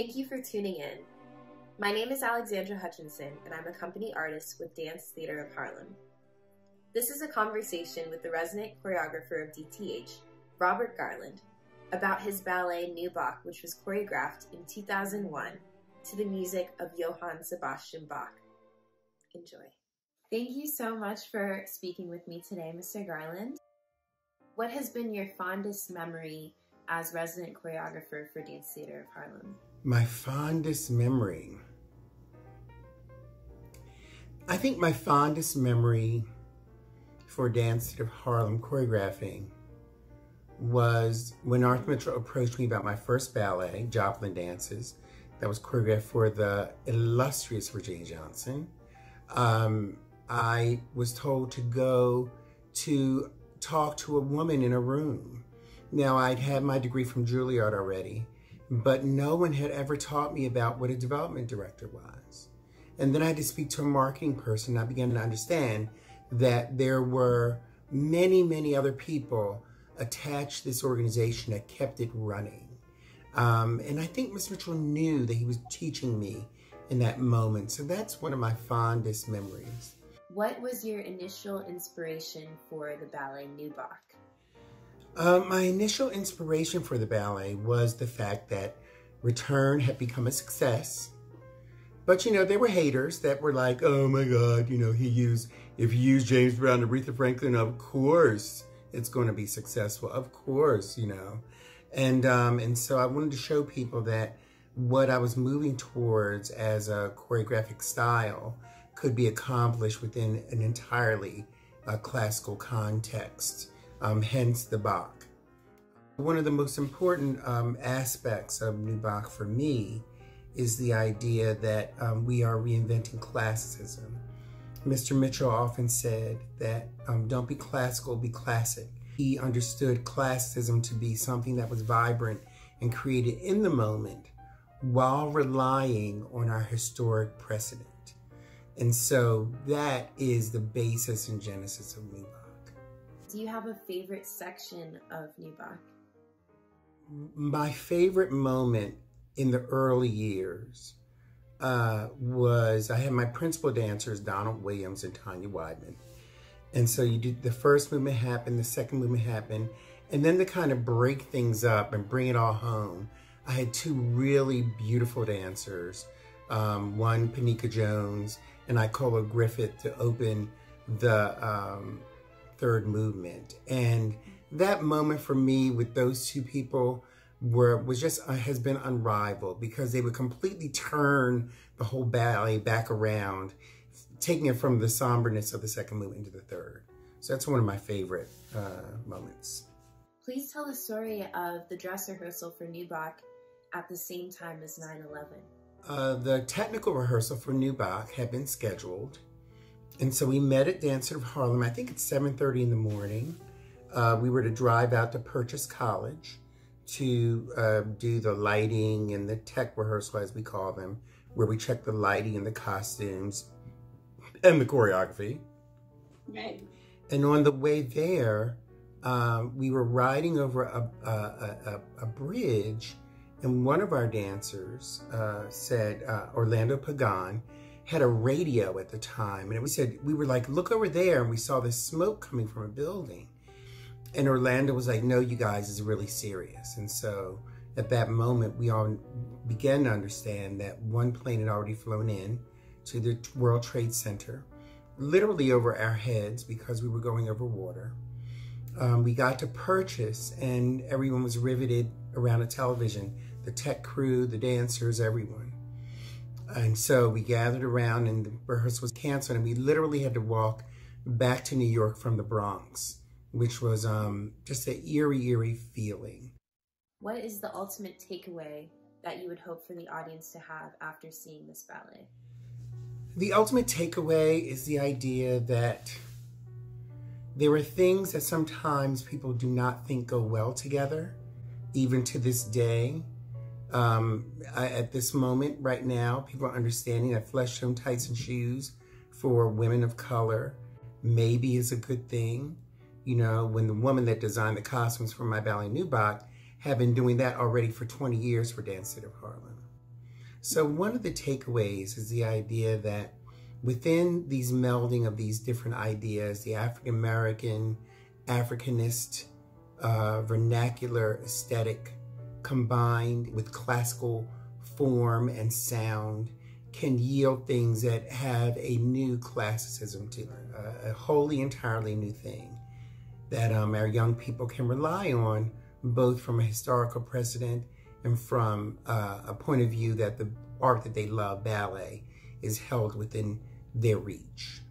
Thank you for tuning in. My name is Alexandra Hutchinson, and I'm a company artist with Dance Theatre of Harlem. This is a conversation with the resident choreographer of DTH, Robert Garland, about his ballet New Bach, which was choreographed in 2001 to the music of Johann Sebastian Bach. Enjoy. Thank you so much for speaking with me today, Mr. Garland. What has been your fondest memory as resident choreographer for Dance Theatre of Harlem? My fondest memory. I think my fondest memory for Dance Theatre of Harlem choreographing was when Arthur Mitchell approached me about my first ballet, Joplin Dances, that was choreographed for the illustrious Virginia Johnson. Um, I was told to go to talk to a woman in a room. Now, I'd had my degree from Juilliard already, but no one had ever taught me about what a development director was. And then I had to speak to a marketing person. I began to understand that there were many, many other people attached to this organization that kept it running. Um, and I think Mr. Mitchell knew that he was teaching me in that moment. So that's one of my fondest memories. What was your initial inspiration for the ballet New Bach? Uh, my initial inspiration for the ballet was the fact that Return had become a success. But, you know, there were haters that were like, oh my God, you know, he used, if you use James Brown and Aretha Franklin, of course it's going to be successful. Of course, you know. And, um, and so I wanted to show people that what I was moving towards as a choreographic style could be accomplished within an entirely uh, classical context, um, hence the Bach. One of the most important um, aspects of New Bach for me is the idea that um, we are reinventing classicism. Mr. Mitchell often said that um, don't be classical, be classic. He understood classicism to be something that was vibrant and created in the moment while relying on our historic precedent. And so that is the basis and genesis of New Bach. Do you have a favorite section of New Bach? My favorite moment in the early years uh, was I had my principal dancers, Donald Williams and Tanya Weidman. And so you did the first movement happen, the second movement happened, and then to kind of break things up and bring it all home, I had two really beautiful dancers. Um, one, Paunika Jones, and i Icola Griffith to open the um, third movement. And that moment for me with those two people were was just uh, has been unrivaled because they would completely turn the whole ballet back around, taking it from the somberness of the second movement into the third. So that's one of my favorite uh, moments. Please tell the story of the dress rehearsal for New Bach at the same time as 9-11. Uh, the technical rehearsal for New Bach had been scheduled. And so we met at Dance of Harlem, I think it's 7.30 in the morning. Uh, we were to drive out to Purchase College to uh, do the lighting and the tech rehearsal, as we call them, where we check the lighting and the costumes and the choreography. Right. And on the way there, um, we were riding over a, a, a, a, bridge, and one of our dancers uh, said, uh, Orlando Pagan, had a radio at the time. And we said, we were like, look over there, and we saw this smoke coming from a building. And Orlando was like, no, you guys, is really serious. And so at that moment, we all began to understand that one plane had already flown in to the World Trade Center, literally over our heads because we were going over water. Um, we got to purchase, and everyone was riveted around a television the tech crew, the dancers, everyone. And so we gathered around, and the rehearsal was canceled, and we literally had to walk back to New York from the Bronx which was um, just an eerie, eerie feeling. What is the ultimate takeaway that you would hope for the audience to have after seeing this ballet? The ultimate takeaway is the idea that there are things that sometimes people do not think go well together, even to this day. Um, I, at this moment, right now, people are understanding that flesh tone tights and shoes for women of color maybe is a good thing you know, when the woman that designed the costumes for my ballet New Bach had been doing that already for 20 years for Dance Theatre of Harlem. So one of the takeaways is the idea that within these melding of these different ideas, the African American, Africanist, uh, vernacular aesthetic combined with classical form and sound can yield things that have a new classicism to them, a wholly entirely new thing that um, our young people can rely on, both from a historical precedent and from uh, a point of view that the art that they love, ballet, is held within their reach.